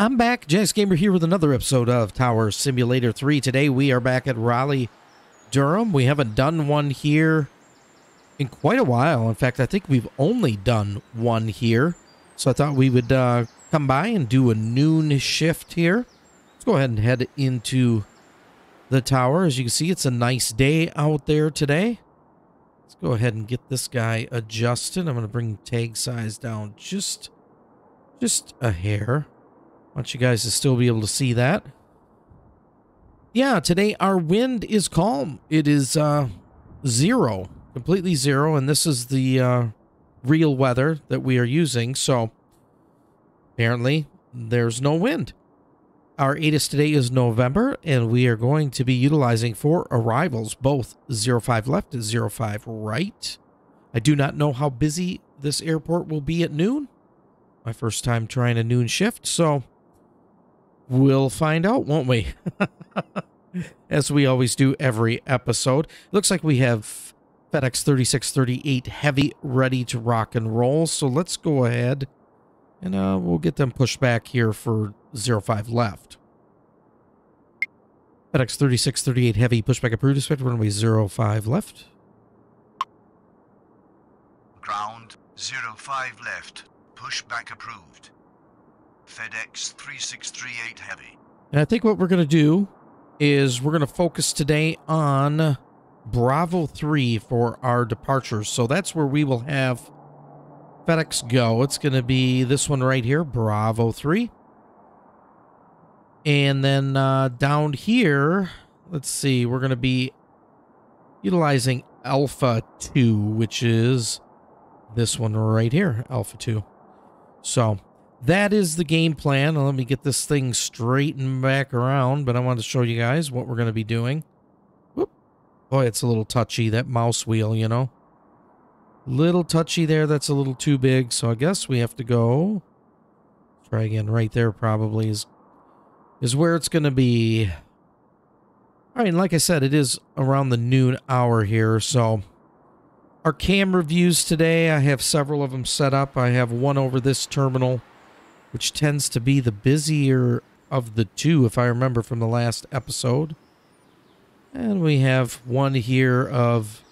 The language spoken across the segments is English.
I'm back, Gen X Gamer here with another episode of Tower Simulator 3. Today we are back at Raleigh, Durham. We haven't done one here in quite a while. In fact, I think we've only done one here. So I thought we would uh, come by and do a noon shift here. Let's go ahead and head into the tower. As you can see, it's a nice day out there today. Let's go ahead and get this guy adjusted. I'm going to bring tag size down just, just a hair. Want you guys to still be able to see that. Yeah, today our wind is calm. It is uh, zero, completely zero, and this is the uh, real weather that we are using. So apparently there's no wind. Our ATIS today is November, and we are going to be utilizing for arrivals, both 05 left and 05 right. I do not know how busy this airport will be at noon. My first time trying a noon shift, so We'll find out, won't we? As we always do every episode. Looks like we have FedEx 3638 Heavy ready to rock and roll. So let's go ahead and uh, we'll get them pushed back here for 05 left. FedEx 3638 Heavy pushback approved. Expect runway 05 left. Ground 05 left. Pushback approved. FedEx 3638 Heavy. And I think what we're going to do is we're going to focus today on Bravo 3 for our departures. So that's where we will have FedEx go. It's going to be this one right here, Bravo 3. And then uh, down here, let's see, we're going to be utilizing Alpha 2, which is this one right here, Alpha 2. So that is the game plan. Let me get this thing straightened back around, but I wanted to show you guys what we're going to be doing. Whoop. Boy, it's a little touchy, that mouse wheel, you know. Little touchy there, that's a little too big, so I guess we have to go. Try again, right there probably is, is where it's going to be. All right, and like I said, it is around the noon hour here, so our cam reviews today, I have several of them set up. I have one over this terminal which tends to be the busier of the two, if I remember from the last episode. And we have one here of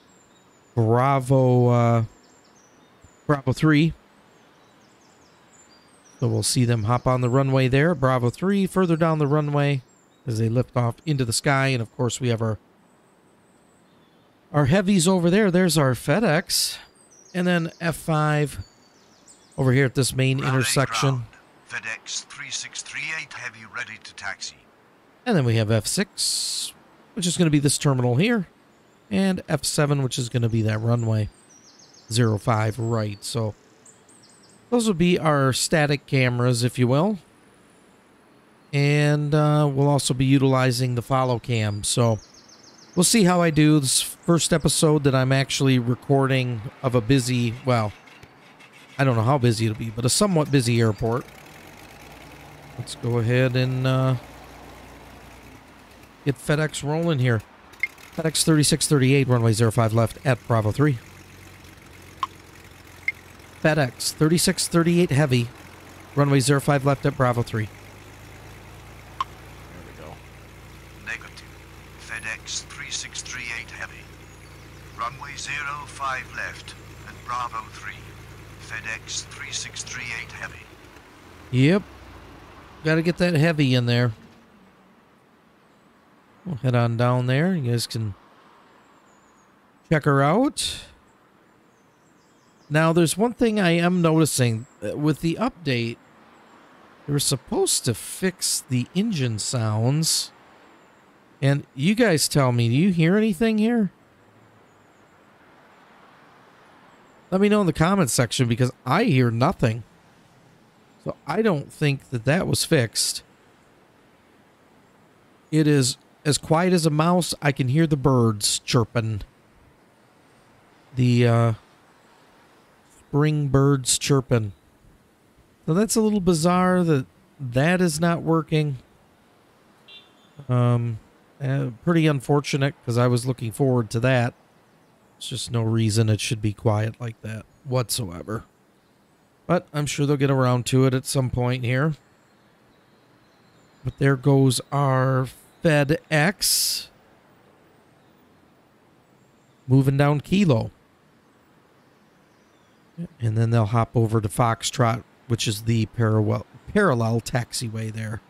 Bravo, uh, Bravo 3. So we'll see them hop on the runway there. Bravo 3 further down the runway as they lift off into the sky. And of course we have our our heavies over there. There's our FedEx. And then F5 over here at this main Raleigh intersection. Ground. FedEx 3638 Heavy ready to taxi. And then we have F6, which is going to be this terminal here. And F7, which is going to be that runway 05 right. So those will be our static cameras, if you will. And uh, we'll also be utilizing the follow cam. So we'll see how I do. This first episode that I'm actually recording of a busy, well, I don't know how busy it'll be, but a somewhat busy airport. Let's go ahead and uh, get FedEx rolling here. FedEx 3638, runway 05 left at Bravo 3. FedEx 3638 Heavy, runway 05 left at Bravo 3. There we go. Negative. FedEx 3638 Heavy, runway 05 left at Bravo 3. FedEx 3638 Heavy. Yep, Got to get that heavy in there. We'll head on down there. You guys can check her out. Now, there's one thing I am noticing. With the update, they were supposed to fix the engine sounds. And you guys tell me, do you hear anything here? Let me know in the comments section because I hear nothing. So I don't think that that was fixed. It is as quiet as a mouse. I can hear the birds chirping. The uh, spring birds chirping. So that's a little bizarre that that is not working. Um, uh, pretty unfortunate because I was looking forward to that. It's just no reason it should be quiet like that whatsoever. But I'm sure they'll get around to it at some point here. But there goes our FedEx. Moving down Kilo. And then they'll hop over to Foxtrot, which is the parallel parallel taxiway there.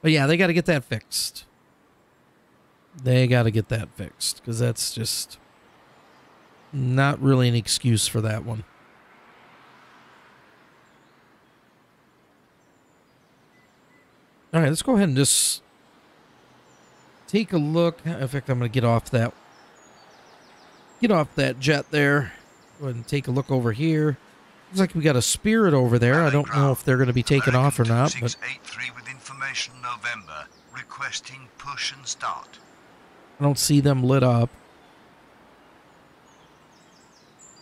But yeah, they got to get that fixed. They got to get that fixed because that's just not really an excuse for that one. All right, let's go ahead and just take a look. In fact, I'm going to get off that get off that jet there. Go ahead and take a look over here. Looks like we got a Spirit over there. I don't know if they're going to be taken off or not, but with information November requesting push and start. I don't see them lit up.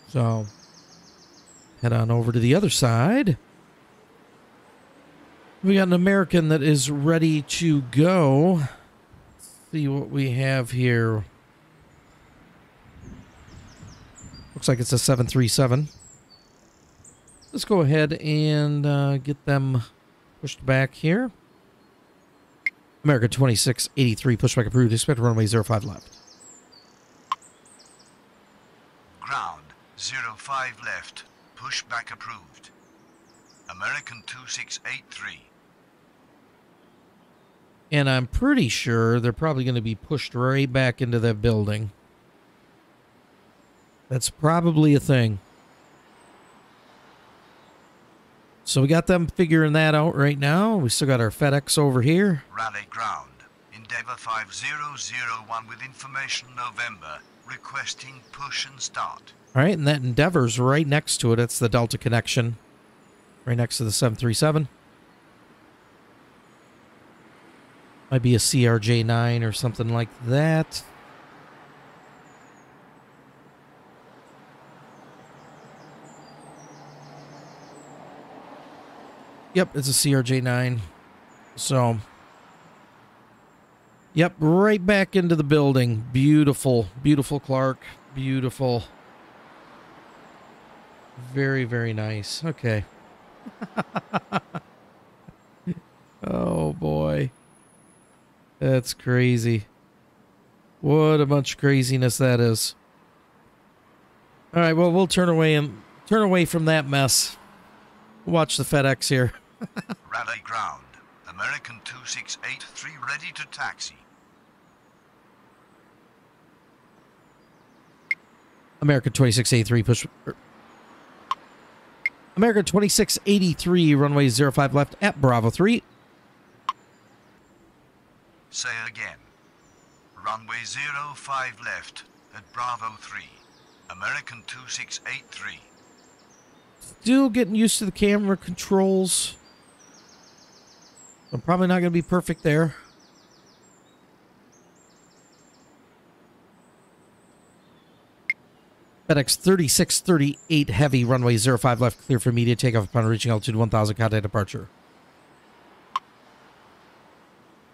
So head on over to the other side. We got an American that is ready to go. Let's see what we have here. Looks like it's a 737. Let's go ahead and uh, get them pushed back here. America 2683, pushback approved. Expect runway 05 left. Ground 05 left. Pushback approved. American 2683. And I'm pretty sure they're probably going to be pushed right back into that building. That's probably a thing. So we got them figuring that out right now. We still got our FedEx over here. Raleigh ground. Endeavor 5001 with information November requesting push and start. All right, and that Endeavor's right next to it. It's the Delta connection, right next to the 737. Might be a CRJ9 or something like that. Yep, it's a CRJ9. So, yep, right back into the building. Beautiful, beautiful Clark. Beautiful. Very, very nice. Okay. oh, boy. That's crazy. What a bunch of craziness that is. All right, well, we'll turn away and turn away from that mess. Watch the FedEx here. Raleigh ground. American 2683 ready to taxi. American 2683 push. Er, American 2683 runway 05 left at Bravo 3. Say again. Runway 05 left at Bravo 3. American 2683. Still getting used to the camera controls. I'm probably not going to be perfect there. FedEx 3638 heavy runway 05 left clear for immediate takeoff upon reaching altitude 1000 contact departure.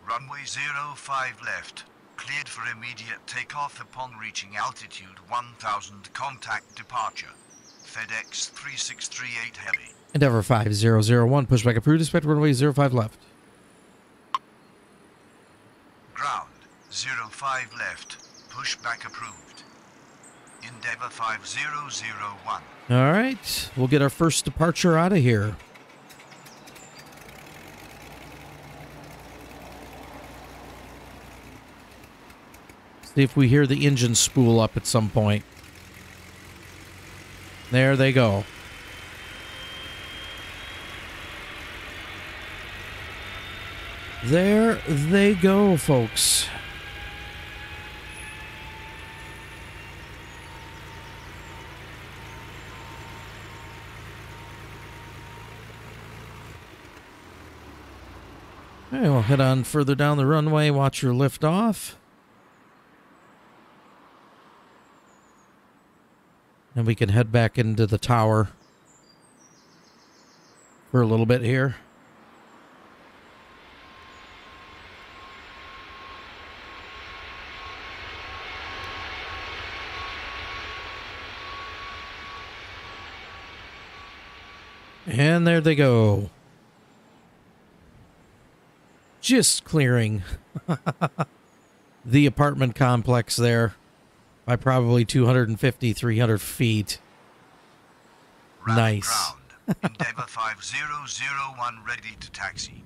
Runway 05 left. Cleared for immediate takeoff upon reaching altitude 1000 contact departure. FedEx 3638 Heavy. Endeavor 5001 pushback approved. Expect runway 05 left. Ground 05 left. Pushback approved. Endeavor 5001. All right, we'll get our first departure out of here. See if we hear the engine spool up at some point. There they go. There they go, folks. Right, we'll head on further down the runway, watch your lift off. And we can head back into the tower for a little bit here. And there they go. Just clearing the apartment complex there by probably 250, 300 feet. Raleigh Nice. Ground. Endeavor 5001 ready to taxi.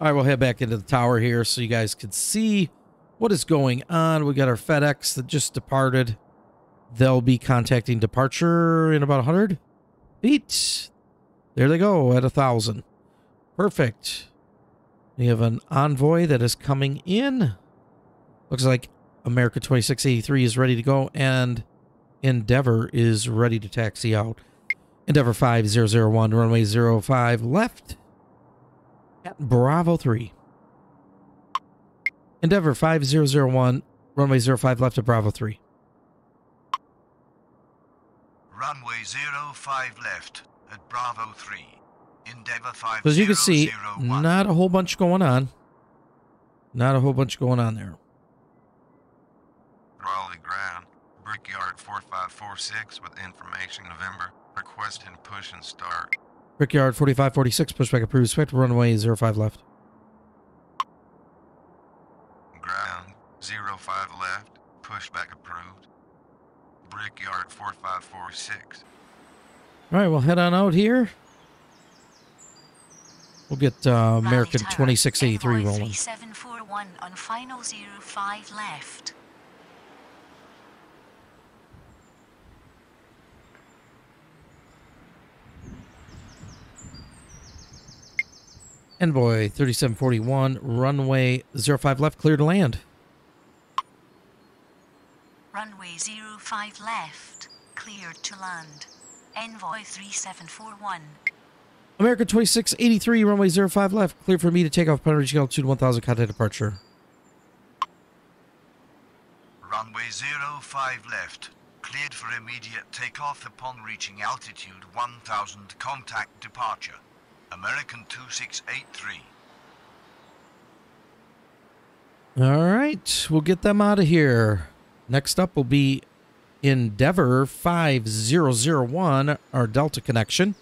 All right, we'll head back into the tower here so you guys can see what is going on. We got our FedEx that just departed. They'll be contacting departure in about 100 feet. There they go at a 1,000. Perfect. We have an envoy that is coming in. Looks like America 2683 is ready to go, and Endeavor is ready to taxi out. Endeavor 5001, runway 05 left at Bravo 3. Endeavor 5001, runway 05 left at Bravo 3. Runway 05 left at Bravo 3. So as you can see, not a whole bunch going on. Not a whole bunch going on there. Raleigh ground. Brickyard 4546 with information November. Requesting push and start. Brickyard 4546, pushback approved. Spec runway 05 left. Ground 05 left. Pushback approved. Brickyard 4546. All right, we'll head on out here. We'll get uh, American 2683 rolling. 3741 on final 05 left. Envoy 3741, runway 05 left, clear to land. Runway 05 left. Cleared to land. Envoy 3741. American 2683, runway 05 left, clear for me to take off upon reaching altitude 1000, contact departure. Runway 05 left. Cleared for immediate takeoff upon reaching altitude 1000. Contact departure. American 2683. All right, we'll get them out of here. Next up will be Endeavor 5001, our Delta connection.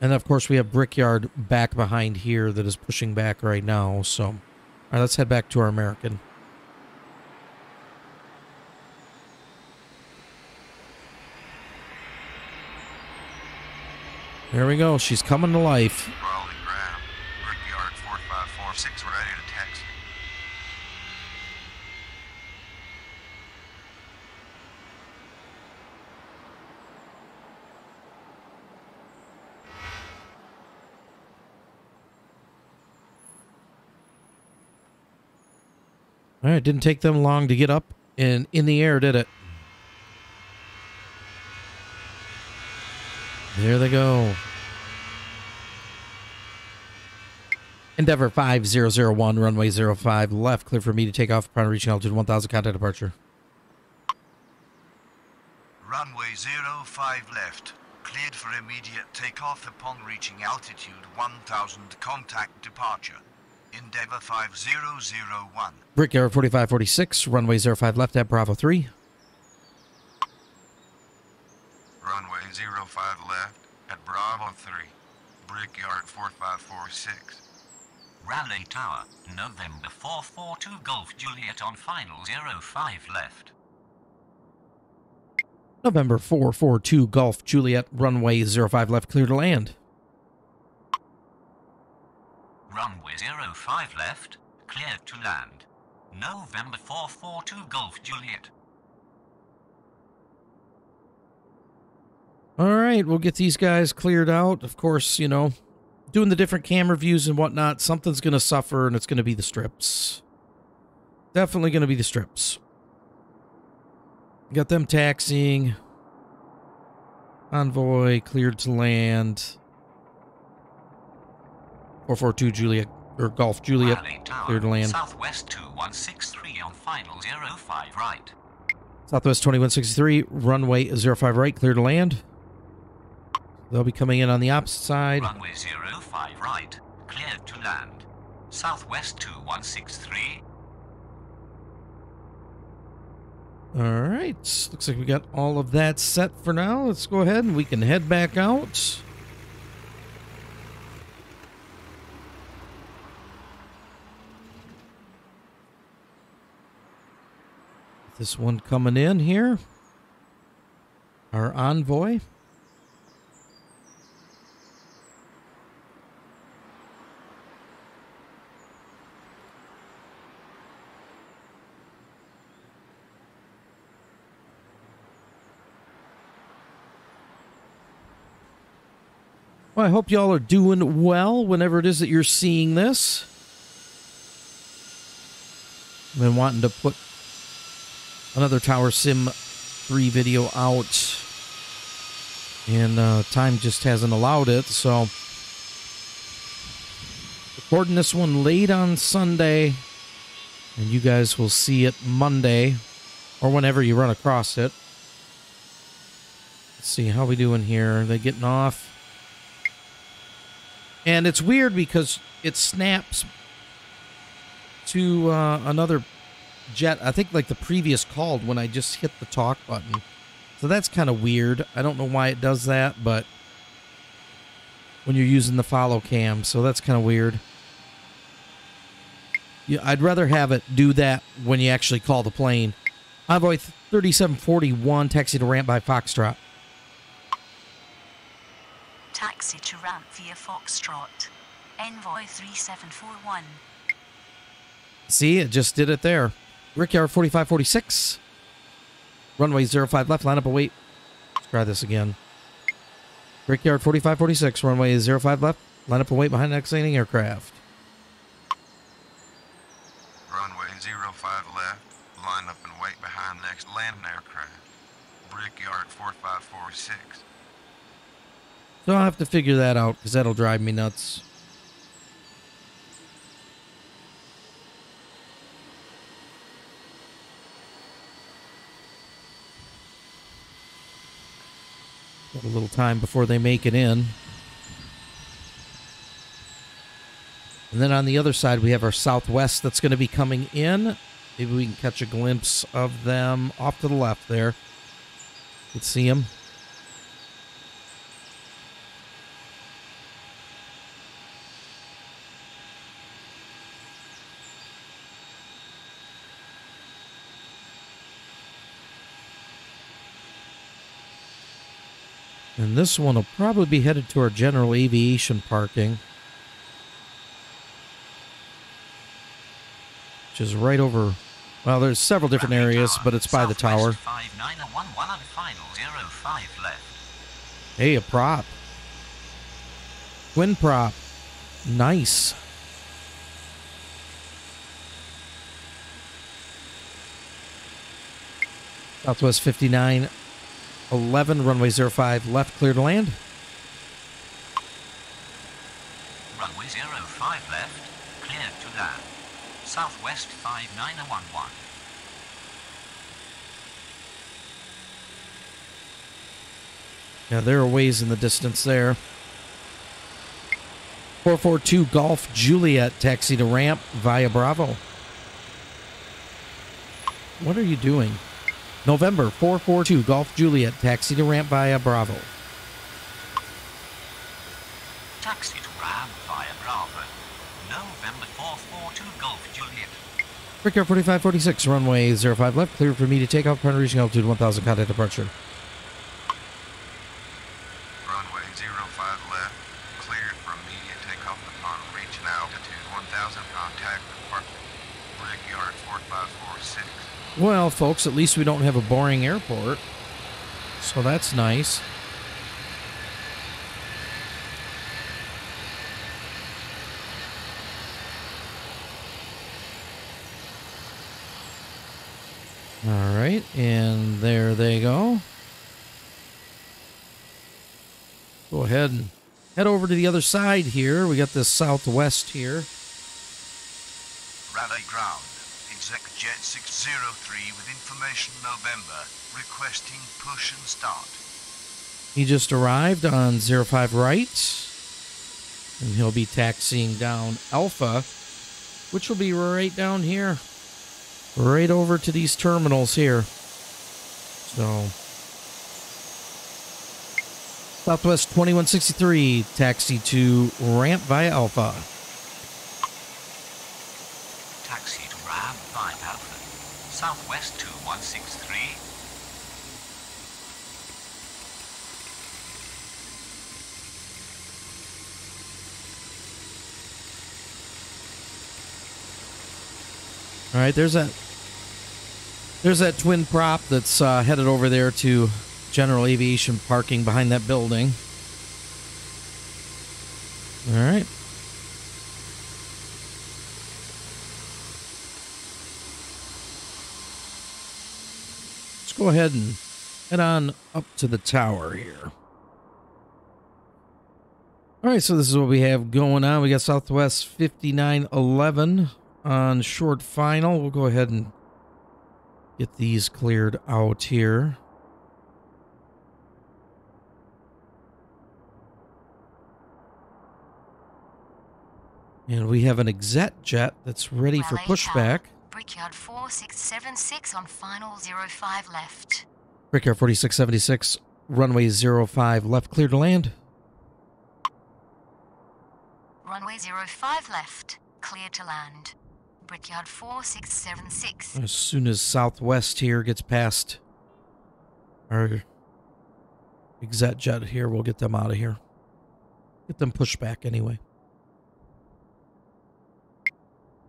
And of course, we have Brickyard back behind here that is pushing back right now. So, all right, let's head back to our American. There we go. She's coming to life. Raleigh ground. Brickyard 4546 ready to taxi. All right, didn't take them long to get up and in the air, did it? There they go. Endeavor 5001, runway 05 left, clear for me to take off upon reaching altitude 1000, contact departure. Runway 05 left. Cleared for immediate takeoff upon reaching altitude 1000. Contact departure. Endeavor 5001. Brickyard 4546, runway 05 left at Bravo 3. Runway 05 left at Bravo 3. Brickyard 4546. Raleigh Tower, November 442 Golf Juliet on final 05 left. November 442 Golf Juliet, runway 05 left, clear to land. Runway 05 left, cleared to land. November 442 Golf Juliet. All right, we'll get these guys cleared out. Of course, you know, doing the different camera views and whatnot, something's going to suffer, and it's going to be the strips. Definitely going to be the strips. Got them taxiing. Envoy cleared to land. 442 Juliet, or Golf Juliet, Tower, cleared to land. Southwest 2163 on final 05 right. Southwest 2163, runway 05 right, clear to land. They'll be coming in on the opposite side. Runway 05 right, cleared to land. Southwest 2163, All right. Looks like we got all of that set for now. Let's go ahead and we can head back out. This one coming in here. Our envoy. Well, I hope y'all are doing well whenever it is that you're seeing this. I've been wanting to put another Tower Sim 3 video out, and uh, time just hasn't allowed it, so. Recording this one late on Sunday, and you guys will see it Monday, or whenever you run across it. Let's see how we doing here. Are they getting off? And it's weird because it snaps to uh, another jet. I think like the previous called when I just hit the talk button. So that's kind of weird. I don't know why it does that, but when you're using the follow cam, so that's kind of weird. Yeah, I'd rather have it do that when you actually call the plane. Envoy 3741, taxi to ramp by Foxtrot. Taxi to ramp via Foxtrot. Envoy 3741. See, it just did it there. Brickyard 4546. Runway 05 left, line up await. Let's try this again. Brickyard 4546, runway 05 left, line up await behind next landing aircraft. Runway 05 left. Line up and wait behind next landing aircraft. Brickyard 4546. So I'll have to figure that out because that'll drive me nuts. Got a little time before they make it in. And then on the other side, we have our Southwest that's going to be coming in. Maybe we can catch a glimpse of them off to the left there. You can see them. This one will probably be headed to our general aviation parking. Which is right over. Well, there's several different areas, but it's by the tower. Southwest 5911 and final 05 left. Hey, a prop. Twin prop. Nice. Southwest 59 11, runway 05 left, clear to land. Runway 05 left, clear to land. Southwest 5911. Yeah, there are ways in the distance there. 442 Golf Juliet taxi to ramp via Bravo. What are you doing? November 442 Golf Juliet taxi to ramp via Bravo. Taxi to ramp via Bravo. November 442 Golf Juliet. Brickyard 4546 runway 05 left clear for me to take off reaching altitude 1000 contact departure. Runway 05 left. Cleared for immediate takeoff upon reaching altitude 1000 contact departure. Brickyard 4546. Well, folks, at least we don't have a boring airport. So that's nice. All right, and there they go. Go ahead and head over to the other side here. We got this southwest here. Raleigh ground. Jet 603 with information November. Requesting push and start. He just arrived on 05 right. And he'll be taxiing down Alpha, which will be right down here. Right over to these terminals here. So Southwest 2163, taxi to ramp via Alpha. Taxi to Ram 5 Alpha. Southwest 2163. All right, there's that. There's that twin prop that's uh, headed over there to general aviation parking behind that building. All right. Go ahead and head on up to the tower here. All right, so this is what we have going on. We got Southwest 5911 on short final. We'll go ahead and get these cleared out here. And we have an exec jet that's ready for pushback. Brickyard 4676 on final 05 left. Brickyard 4676, runway 05 left, clear to land. Runway 05 left. Clear to land. Brickyard 4676. As soon as Southwest here gets past our exec jet here, we'll get them out of here. Get them pushed back anyway.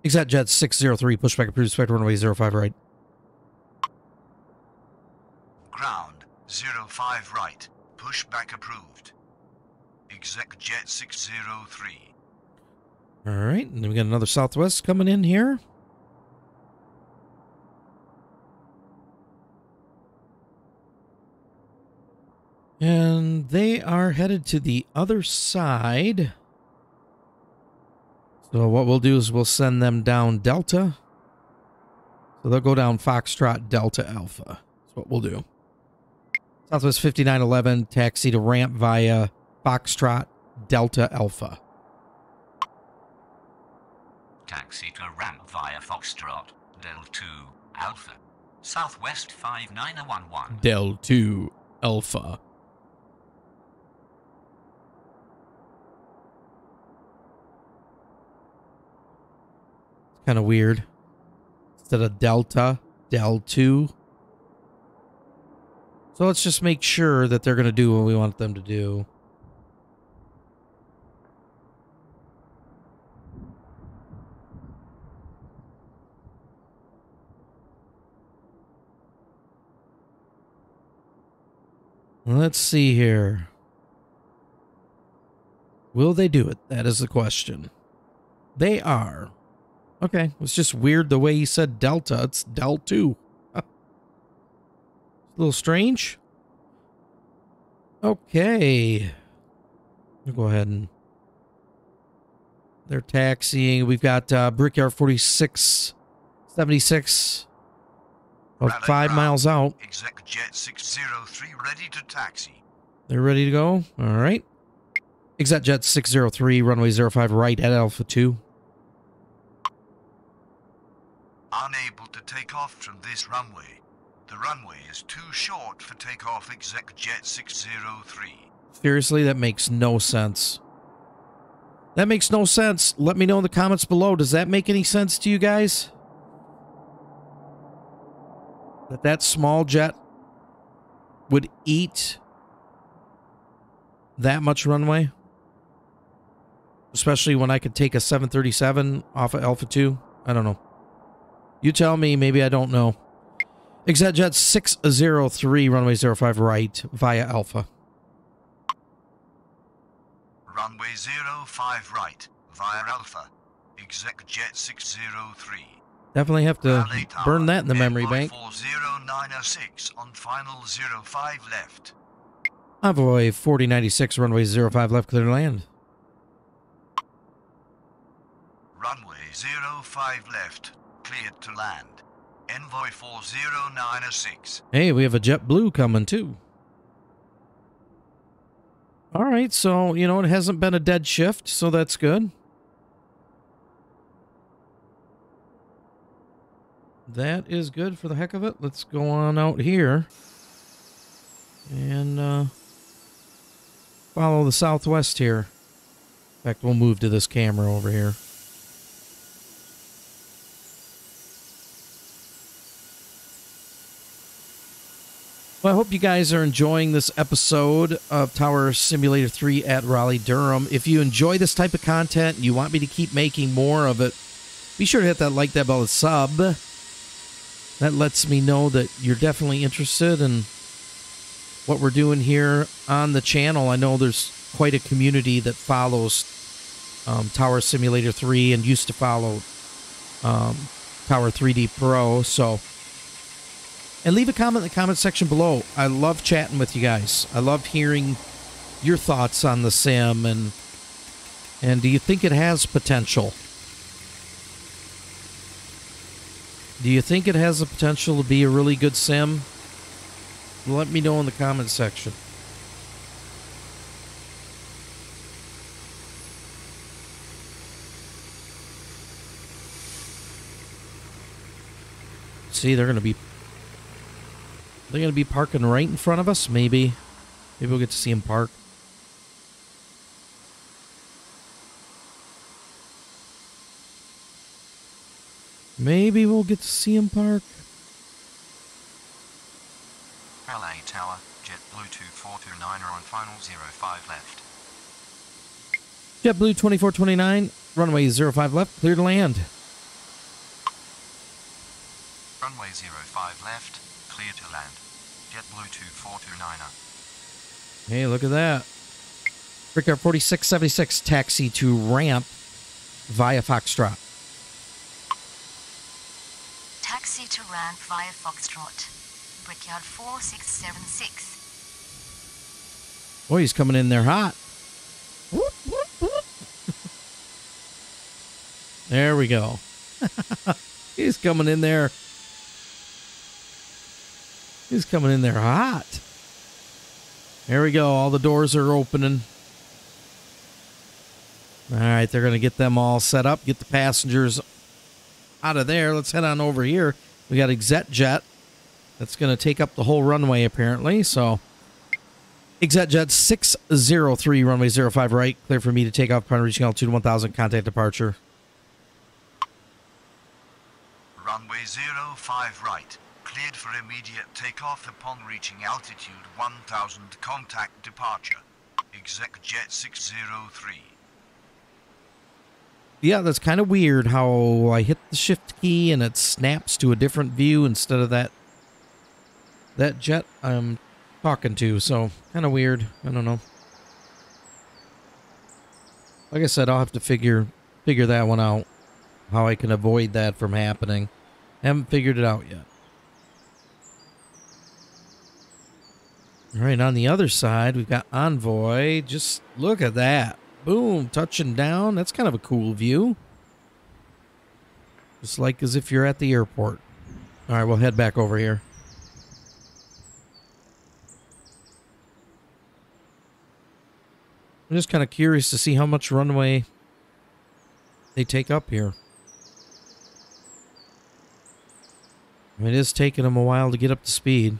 Exec jet 603, pushback approved, runway 05 right. Ground 05 right. Pushback approved. Exec Jet 603. All right, and then we got another Southwest coming in here. And they are headed to the other side. So what we'll do is we'll send them down Delta. So they'll go down Foxtrot Delta Alpha. That's what we'll do. Southwest 5911, taxi to ramp via Foxtrot Delta Alpha. Taxi to ramp via Foxtrot. Del 2 Alpha. Southwest 5911. Del 2 Alpha. Kind of weird. Instead of Delta, Del 2. So let's just make sure that they're going to do what we want them to do. Let's see here. Will they do it? That is the question. They are. Okay, it's just weird the way he said Delta. It's Del 2. a little strange. Okay. We'll go ahead and. They're taxiing. We've got uh, Brickyard 4676. About Raleigh five ground. miles out. Exec Jet 603 ready to taxi. They're ready to go. All right. Exec Jet 603, runway 05 right at Alpha 2. Unable to take off from this runway. The runway is too short for takeoff Exec Jet 603. Seriously, that makes no sense. That makes no sense. Let me know in the comments below. Does that make any sense to you guys? That that small jet would eat that much runway? Especially when I could take a 737 off of Alpha 2? I don't know. You tell me, maybe I don't know. Exec Jet 603, runway 05 right via Alpha. Runway 05 right via Alpha. Exec Jet 603. Definitely have to Tower, burn that in the memory bank. 40906 on final 05 left. Envoy 4096, runway 05 left, clear to land. Runway 05 left, cleared to land. Envoy 40906. Hey, we have a JetBlue coming too. All right, so, you know, it hasn't been a dead shift, so that's good. That is good for the heck of it. Let's go on out here. and uh, follow the southwest here. In fact, we'll move to this camera over here. Well, I hope you guys are enjoying this episode of Tower Simulator 3 at Raleigh Durham. If you enjoy this type of content and you want me to keep making more of it, be sure to hit that like, that bell, and sub. That lets me know that you're definitely interested in what we're doing here on the channel. I know there's quite a community that follows um, Tower Simulator 3 and used to follow um, Tower 3D Pro. So, and leave a comment in the comment section below. I love chatting with you guys. I love hearing your thoughts on the sim and and do you think it has potential? Do you think it has the potential to be a really good sim? Let me know in the comment section. See, they're going to be they're going to be parking right in front of us, maybe. Maybe we'll get to see them park. Maybe we'll get to see him park. Raleigh Tower, JetBlue 2429 are on final 05 left. JetBlue 2429, runway 05 left, clear to land. Runway 05 left, clear to land. JetBlue 2429 Hey, look at that. Brickyard 4676, taxi to ramp via Foxtrot. Taxi to ramp via Foxtrot. Brickyard 4676. Boy, he's coming in there hot. there we go. he's coming in there. He's coming in there hot. There we go. All the doors are opening. All right, they're going to get them all set up, get the passengers out of there. Let's head on over here. We got ExecuJet. That's going to take up the whole runway, apparently. So, ExecuJet 603, runway 05 right. Clear for me to take off upon reaching altitude 1000. Contact departure. Runway 05 right. Cleared for immediate takeoff upon reaching altitude 1000. Contact departure. Exec Jet 603. Yeah, that's kind of weird how I hit the shift key and it snaps to a different view instead of that that jet I'm talking to. So, kind of weird. I don't know. Like I said, I'll have to figure figure that one out. How I can avoid that from happening. Haven't figured it out yet. All right, on the other side, we've got Envoy. Just look at that. Boom, touching down. That's kind of a cool view. Just like as if you're at the airport. All right, we'll head back over here. I'm just kind of curious to see how much runway they take up here. I mean, it is taking them a while to get up to speed.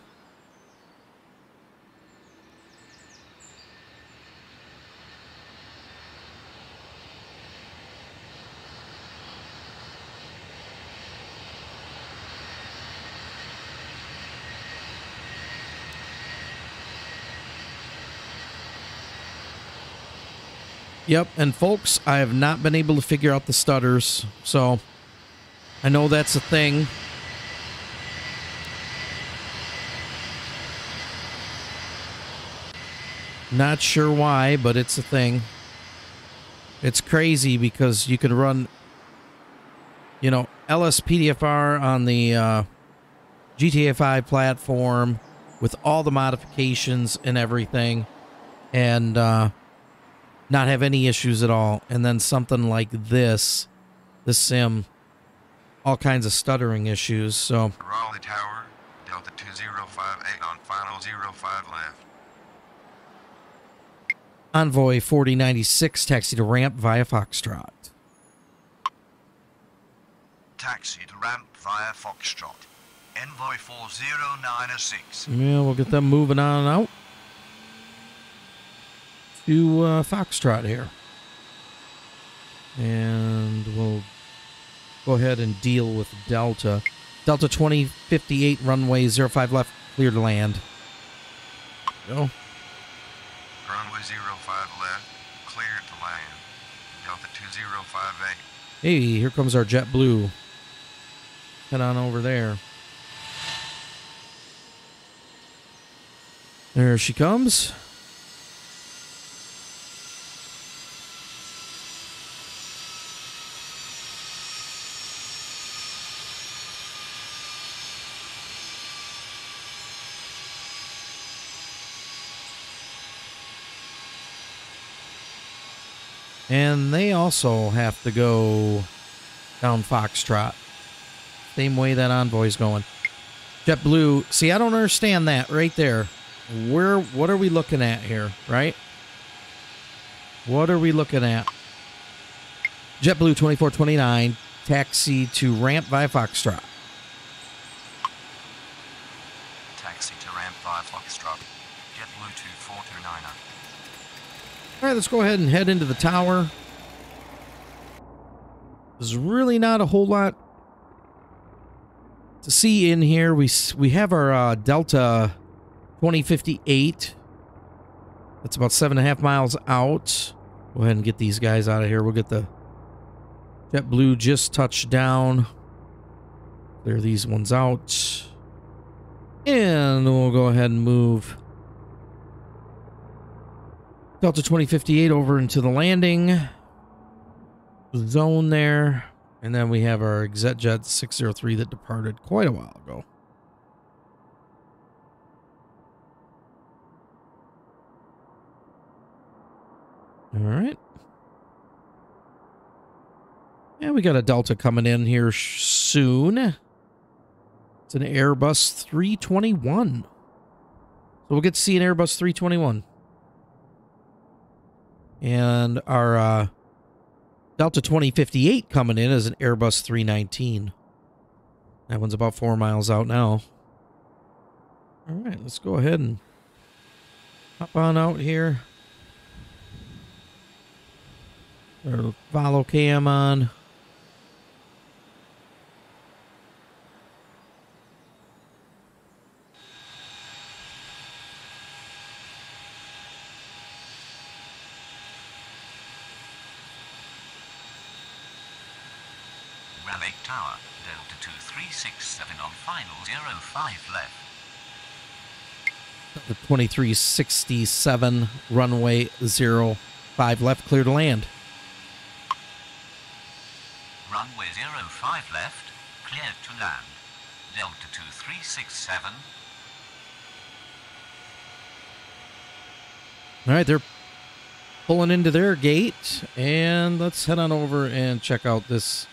Yep, and folks, I have not been able to figure out the stutters, so I know that's a thing. Not sure why, but it's a thing. It's crazy because you can run, you know, LSPDFR on the uh, GTA 5 platform with all the modifications and everything, and uh, not have any issues at all. And then something like this, the sim, all kinds of stuttering issues. So Raleigh Tower, Delta 2058 on final 05 left. Envoy 4096 taxi to ramp via Foxtrot. Taxi to ramp via Foxtrot. Envoy 40906. Yeah, we'll get them moving on out to uh, Foxtrot here. And we'll go ahead and deal with Delta. Delta 2058, runway 05 left, clear to land. Go. Runway 05 left, cleared to land. Delta 2058. Hey, here comes our JetBlue. Head on over there. There she comes. And they also have to go down Foxtrot. Same way that envoy's going. JetBlue, see, I don't understand that right there. Where, what are we looking at here, right? What are we looking at? JetBlue 2429, taxi to ramp via Foxtrot. Taxi to ramp 5 Foxtrot. JetBlue 2429. All right, let's go ahead and head into the tower. There's really not a whole lot to see in here. We we have our uh, Delta 2058. That's about seven and a half miles out. Go ahead and get these guys out of here. We'll get the JetBlue just touched down. Clear these ones out. And we'll go ahead and move Delta 2058 over into the landing zone there. And then we have our ExetJet 603 that departed quite a while ago. All right. Yeah, we got a Delta coming in here soon. It's an Airbus 321. So we'll get to see an Airbus 321. And our uh, Delta 2058 coming in is an Airbus 319. That one's about four miles out now. All right, let's go ahead and hop on out here. Or follow cam on. Tower, Delta 2367 on final 05 left. The 2367 runway 05 left clear to land. Runway 05 left, cleared to land. Delta 2367. All right, they're pulling into their gate, and let's head on over and check out this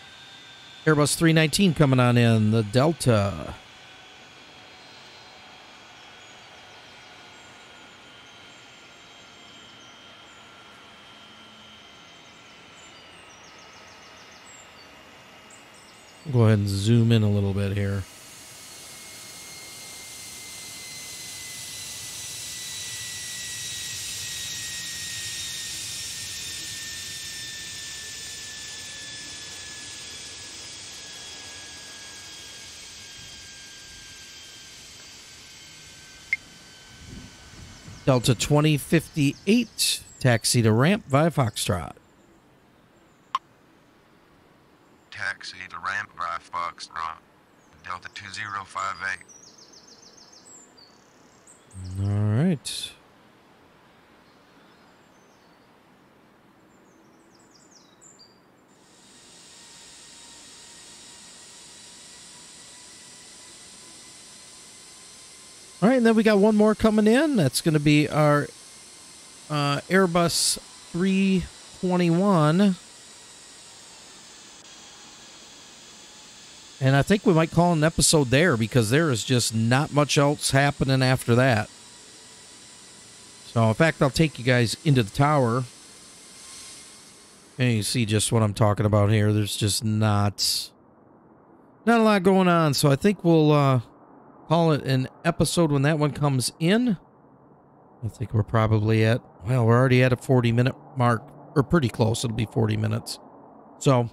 Airbus 319 coming on in the Delta. Go ahead and zoom in a little bit here. Delta 2058, taxi to ramp via Foxtrot. Taxi to ramp by Foxtrot. Delta 2058. All right. All right, and then we got one more coming in. That's going to be our uh, Airbus 321. And I think we might call an episode there because there is just not much else happening after that. So, in fact, I'll take you guys into the tower. And you see just what I'm talking about here. There's just not not a lot going on, so I think we'll uh, call it an episode when that one comes in. I think we're probably at, well, we're already at a 40 minute mark, or pretty close. It'll be 40 minutes. So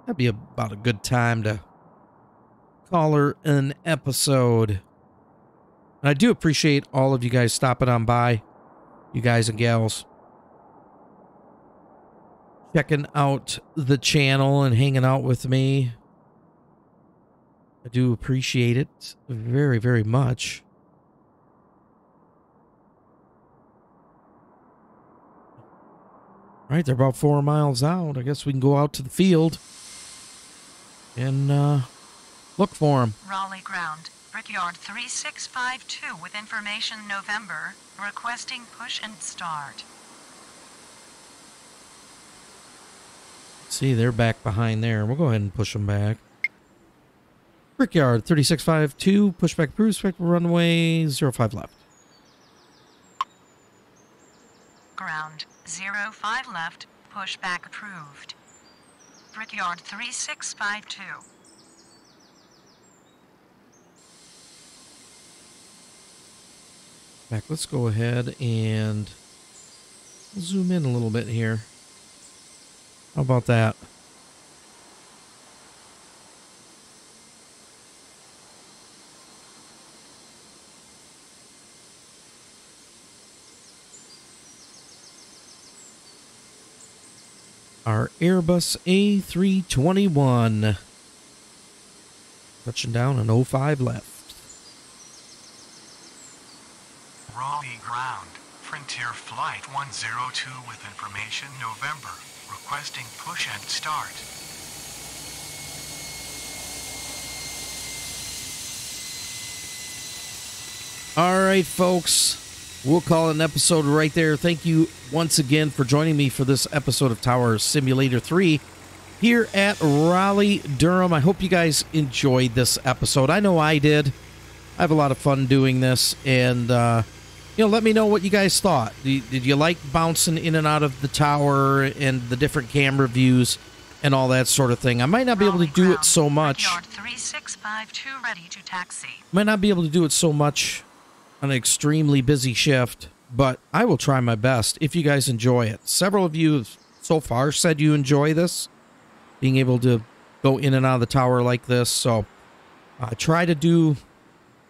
that'd be about a good time to call her an episode. And I do appreciate all of you guys stopping on by, you guys and gals. Checking out the channel and hanging out with me. I do appreciate it very, very much. All right, they're about four miles out. I guess we can go out to the field and uh, look for them. Raleigh ground. Brickyard 3652 with information November. Requesting push and start. See, they're back behind there. We'll go ahead and push them back. Brickyard 3652, pushback approved, spectral runway 05 left. Ground 05 left. Pushback approved. Brickyard 3652. Back, let's go ahead and zoom in a little bit here. How about that? Our Airbus A321. Touching down on 05 left. Raleigh ground. Frontier Flight 102 with information November. Requesting push and start. All right, folks. We'll call it an episode right there. Thank you once again for joining me for this episode of Tower Simulator 3 here at Raleigh, Durham. I hope you guys enjoyed this episode. I know I did. I have a lot of fun doing this, and uh, you know, let me know what you guys thought. Did you like bouncing in and out of the tower and the different camera views and all that sort of thing? I might not be able to do it so much. 3652 ready to taxi. Might not be able to do it so much an extremely busy shift, but I will try my best if you guys enjoy it. Several of you so far said you enjoy this, being able to go in and out of the tower like this. So I try to do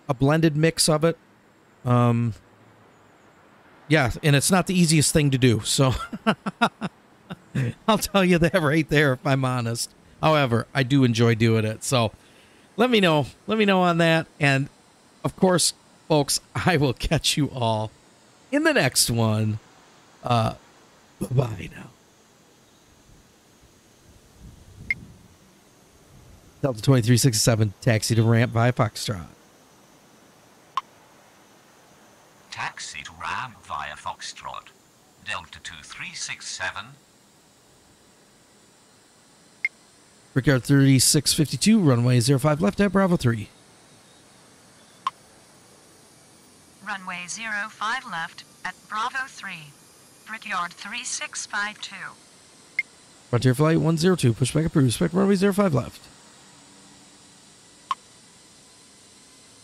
a blended mix of it. Um, yeah, and it's not the easiest thing to do. So I'll tell you that right there if I'm honest. However, I do enjoy doing it. So let me know. Let me know on that. And of course, folks, I will catch you all in the next one. Uh bye now. Delta 2367, taxi to ramp via Foxtrot. Taxi to ramp via Foxtrot. Delta 2367. Brickyard 3652, runway 05 left at Bravo 3. Runway 05 left at Bravo 3. Brickyard 3652. Frontier Flight 102, pushback approved, spec runway 05 left.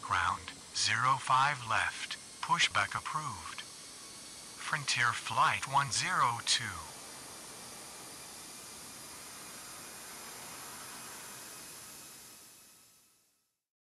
Ground 05 left. Pushback approved. Frontier Flight 102.